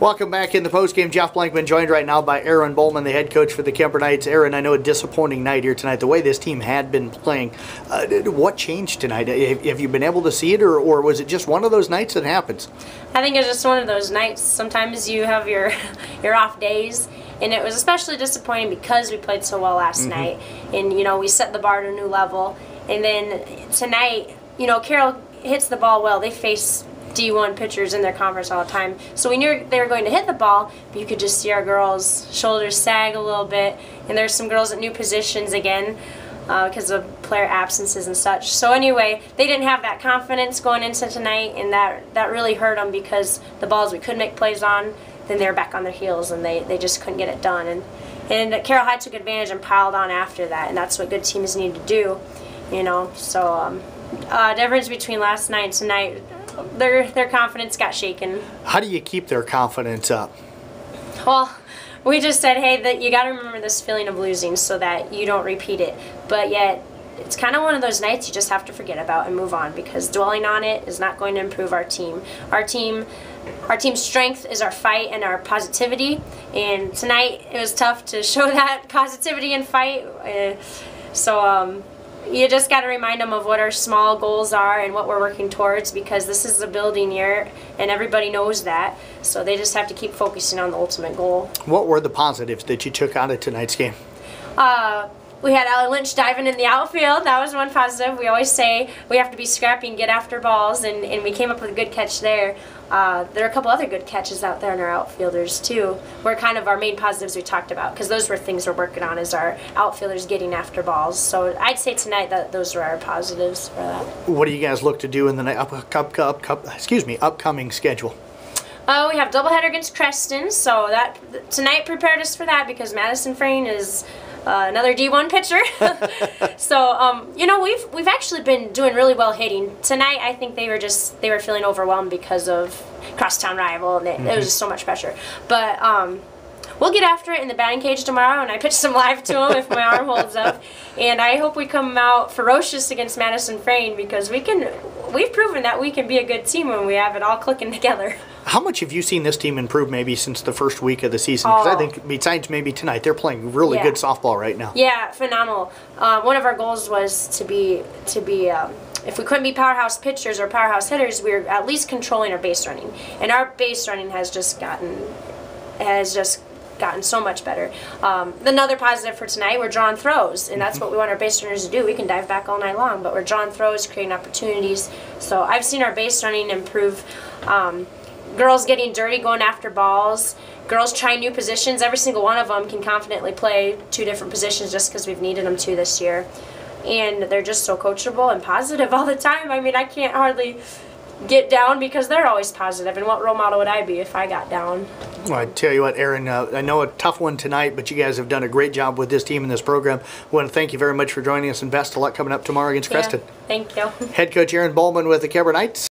Welcome back in the postgame. Jeff Blankman joined right now by Erin Bohlmann, the head coach for the Kuemper Knights. Erin, I know a disappointing night here tonight. The way this team had been playing, uh, what changed tonight? Have you been able to see it, or, or was it just one of those nights that happens? I think it's just one of those nights. Sometimes you have your your off days, and it was especially disappointing because we played so well last mm-hmm. night, and you know we set the bar to a new level. And then tonight, you know, Carroll hits the ball well. They face D1 pitchers in their conference all the time. So we knew they were going to hit the ball, but you could just see our girls' shoulders sag a little bit. And there's some girls at new positions again uh, because of player absences and such. So anyway, they didn't have that confidence going into tonight, and that, that really hurt them because the balls we could make plays on, then they were back on their heels, and they, they just couldn't get it done. And, and Carroll High took advantage and piled on after that, and that's what good teams need to do, you know. So um, uh, difference between last night and tonight their their confidence got shaken. How do you keep their confidence up? Well, we just said, hey, that you got to remember this feeling of losing so that you don't repeat it. But yet, it's kind of one of those nights you just have to forget about and move on because dwelling on it is not going to improve our team. Our team our team's strength is our fight and our positivity and tonight it was tough to show that positivity and fight uh, so um, you just got to remind them of what our small goals are and what we're working towards because this is a building year and everybody knows that. So they just have to keep focusing on the ultimate goal. What were the positives that you took out of tonight's game? Uh, we had Allie Lynch diving in the outfield. That was one positive. We always say we have to be scrappy and get after balls, and, and we came up with a good catch there. Uh, there are a couple other good catches out there in our outfielders too. Were kind of our main positives we talked about because those were things we're working on is our outfielders getting after balls. So I'd say tonight that those were our positives for that. What do you guys look to do in the up, up, up, up excuse me upcoming schedule? Uh, we have doubleheader against Creston, so that tonight prepared us for that because Madison Frayne is uh, another D1 pitcher. so um, you know we've we've actually been doing really well hitting tonight. I think they were just they were feeling overwhelmed because of crosstown rival and it, mm -hmm. it was mm-hmm. just so much pressure. But um, we'll get after it in the batting cage tomorrow, and I pitch some live to them if my arm holds up. And I hope we come out ferocious against Madison Frayne because we can. We've proven that we can be a good team when we have it all clicking together. How much have you seen this team improve maybe since the first week of the season? Because oh. I think besides maybe tonight, they're playing really yeah. good softball right now. Yeah, phenomenal. Uh, one of our goals was to be to be. Um, if we couldn't be powerhouse pitchers or powerhouse hitters, we were at least controlling our base running, and our base running has just gotten has just gotten so much better. Um, another positive for tonight, we're drawing throws, and that's mm-hmm. what we want our base runners to do. We can dive back all night long, but we're drawing throws, creating opportunities. So I've seen our base running improve. Um, girls getting dirty, going after balls, girls trying new positions. Every single one of them can confidently play two different positions just because we've needed them to this year. And they're just so coachable and positive all the time. I mean, I can't hardly get down because they're always positive. And what role model would I be if I got down? Well, I tell you what, Erin, uh, I know a tough one tonight, but you guys have done a great job with this team and this program. I want to thank you very much for joining us and best of luck coming up tomorrow against yeah, Creston. Thank you. Head coach Erin Bohlmann with the Kuemper Knights.